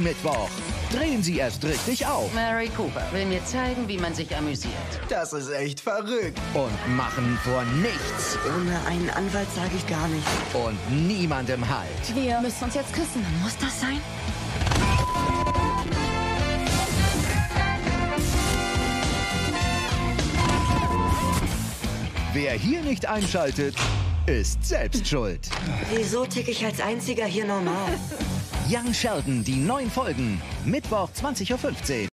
Mittwoch. Drehen Sie erst richtig auf Mary Cooper will mir zeigen, wie man sich amüsiert. Das ist echt verrückt. und machen vor nichts Ohne einen Anwalt sage ich gar nichts. und niemandem Halt. Wir müssen uns jetzt küssen. Muss das sein? Wer hier nicht einschaltet, ist selbst schuld. Wieso ticke ich als einziger hier normal? Young Sheldon, die neuen Folgen. Mittwoch 20.15 Uhr.